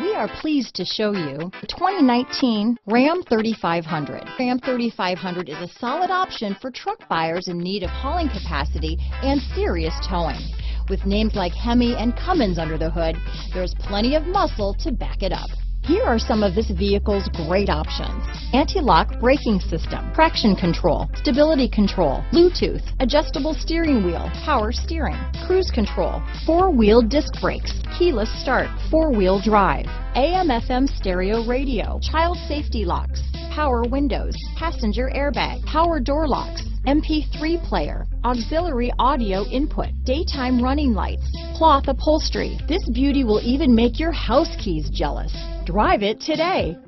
We are pleased to show you the 2019 Ram 3500. Ram 3500 is a solid option for truck buyers in need of hauling capacity and serious towing. With names like Hemi and Cummins under the hood, there's plenty of muscle to back it up. Here are some of this vehicle's great options. Anti-lock braking system, traction control, stability control, Bluetooth, adjustable steering wheel, power steering, cruise control, four-wheel disc brakes, keyless start, four-wheel drive, AM FM stereo radio, child safety locks, power windows, passenger airbag, power door locks, MP3 player, auxiliary audio input, daytime running lights, cloth upholstery. This beauty will even make your house keys jealous. Drive it today.